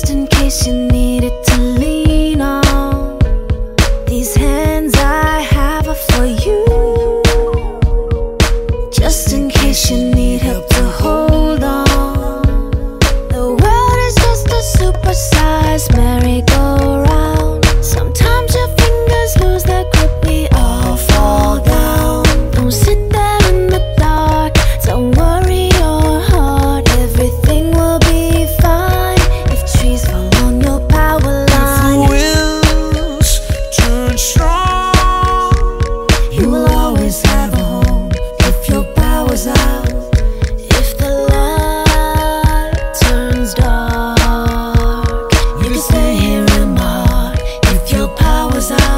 just in case you needed to leave. is all